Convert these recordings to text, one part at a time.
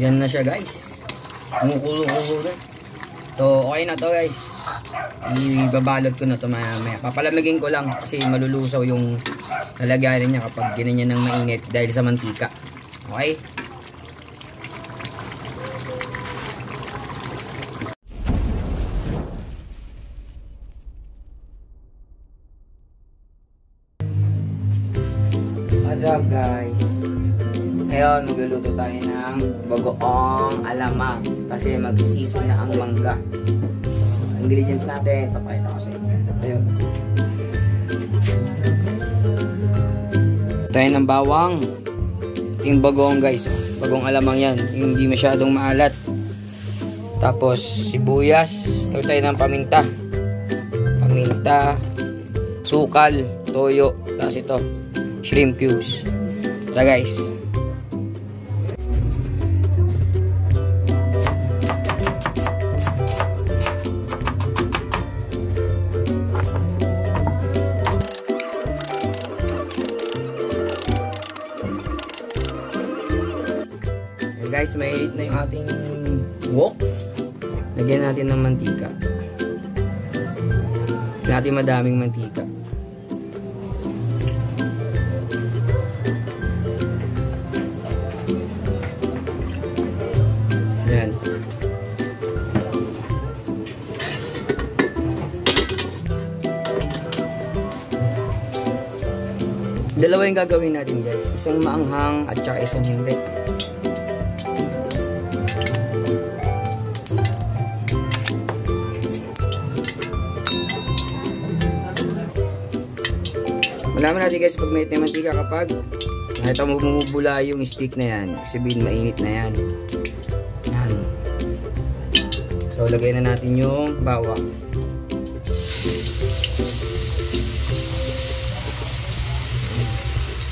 Yan na siya guys. Kumukulo-kulo na. So, okay na to guys. Ibabalot ko na to maya maya. Papalamigin ko lang kasi malulusaw yung lalagayan niya kapag ginanyan ng mainit dahil sa mantika. Okay? What's up guys? Ngayon magluluto tayo ng bagoong alamang kasi mag-season na ang mangga. So, ingredients natin, papakita ko sa inyo. Ayun. Tayo ng bawang. Yung bagoong guys. Oh. Bagong alamang yan. Hindi masyadong maalat. Tapos sibuyas. Tayo tayo ng paminta. Paminta. Sukal. Toyo. Tapos ito. Shrimp cubes. Tara guys. Guys, mainit na yung ating wok. Lagyan natin ng mantika. Lagyan natin madaming mantika. Ayan. Dalawa yung gagawin natin guys. Isang maanghang at saka isang hindi. Malaman natin guys pag may mantika kapag nakita mo bumubula yung stick na yan. Sabihin mainit na yan. Yan. So lagay na natin yung bawang.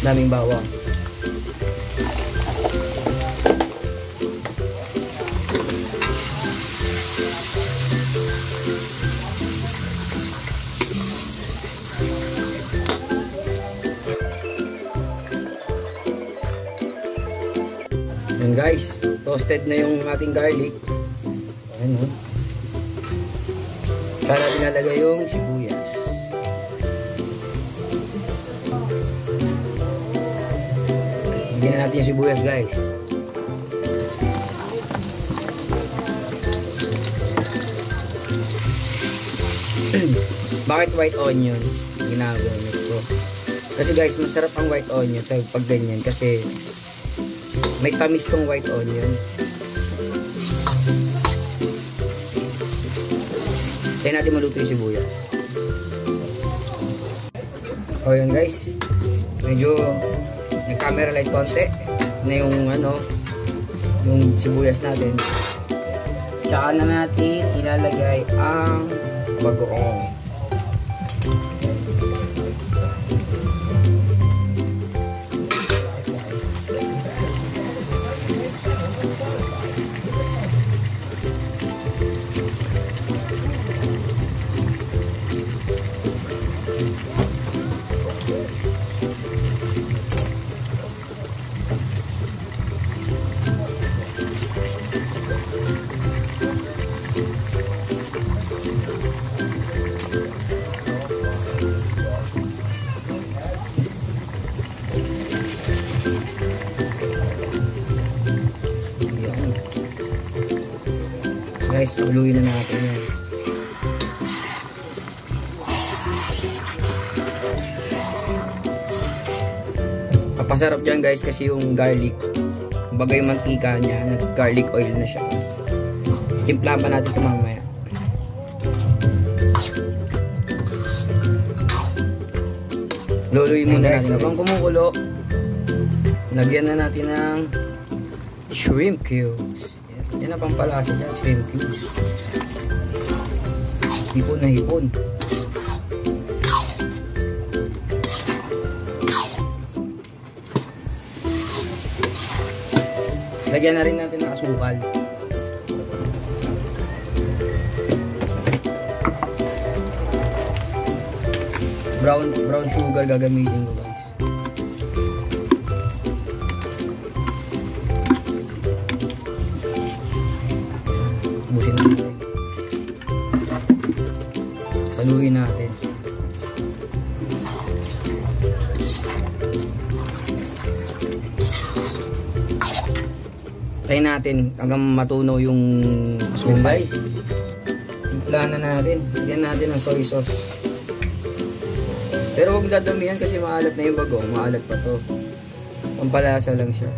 Daming bawang. Yan guys, toasted na yung ating garlic. Ayan o. Saka natin nalagay yung sibuyas. Bigyan na natin yung sibuyas guys. Bakit white onion? Ginagawa nito. Kasi guys, masarap ang white onion sa pag ganyan kasi may tamis tong white onion. Tayo natin maluto yung sibuyas. O yun guys. Medyo nag-cameralize konti na yung ano yung sibuyas natin. Tsaka na natin ilalagay ang bagoong. Guys, uluin na natin yan. Papasarap dyan guys kasi yung garlic. Kumbaga yung mantika niya, nag-garlic oil na siya. Timpla pa natin ito mamaya. Luluin muna natin. Habang kumukulo, lagyan na natin ng shrimp cubes. Ang pampalasa dyan, shrimp cubes. Hipon na hipon. Lagyan na rin natin ng asukal. Brown brown sugar gagamitin ko guys. Ayusin natin. Saluhin natin. Try natin hanggang matunaw yung asukal. guys. Timplahan na natin. Lagyan natin ng soy sauce. Pero huwag dadamihan kasi maalat na yung bagong. Maalat pa to. Pampalasa lang siya.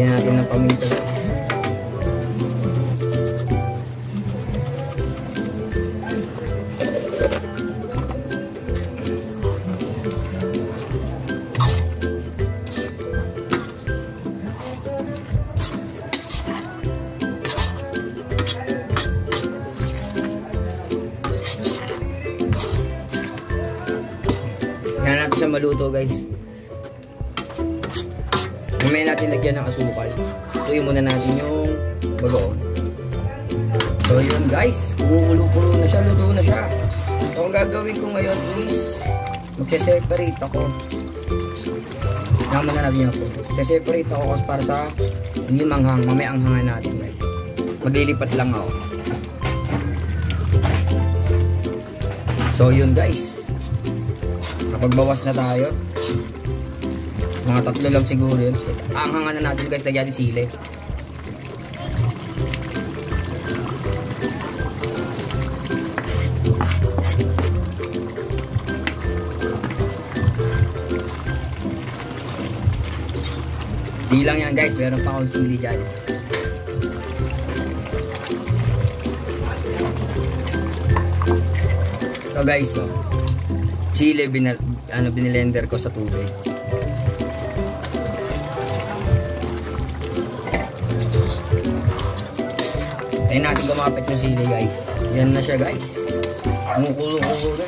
Lagyan natin ng paminta. Kaya natin siya maluto guys. Mamaya natin lagyan ng asukal. Tuyo muna natin yung bagoong. So yun guys, kumukulo-kulo na siya, luto na siya. So ang gagawin ko ngayon is magse-separate ako. Naman na natin yung ako. Magse-separate ako kasi para sa hindi manghang. Mamaya ang hangan natin guys. Maglilipat lang ako. So yun guys. Kapagbawas na tayo. Mga tatlo lang siguro yun. Ang hangan na natin guys, lagyan natin sili. Di lang yan guys, meron pa akong sili dyan. So guys, so, chili binal, ano, binilender ko sa tubig. Tayo natin gumapit yung sili guys. Yan na siya guys. Kumukulo-kulo na.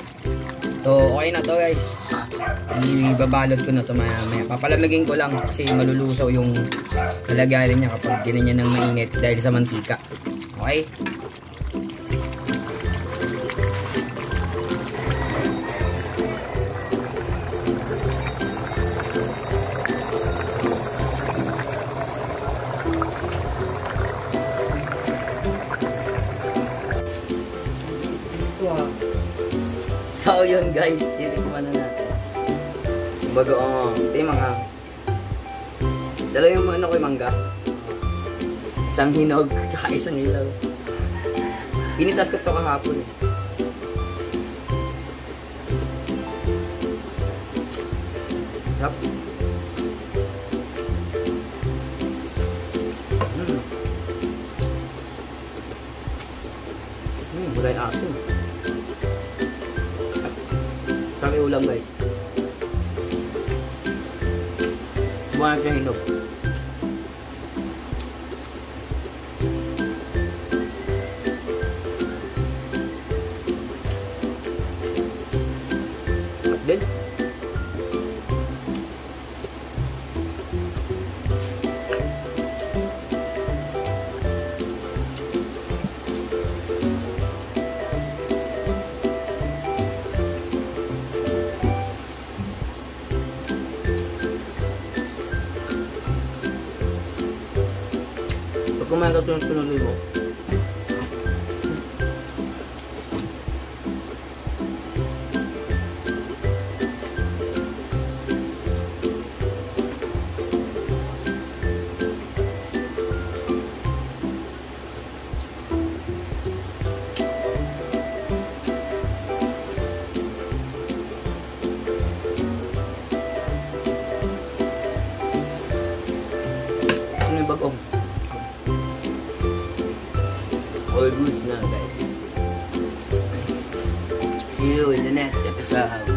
So okay na to guys. Ibabalot ko na to maya maya. Papalamigin ko lang kasi malulusaw yung lalagarin niya kapag ginanyan ng mainit dahil sa mantika. Okay? So yun guys, titikman na natin. Bago, oh, ito yung mga Dalawa yung ano ko yung mangga. Isang hinog, kaka isang ilaw. Pinitas ko ito kahapon eh. Sarap. Mm. Mm, bulay asin. Ulam guys. Buwan ka hinog. Dan terlalu. 嗯。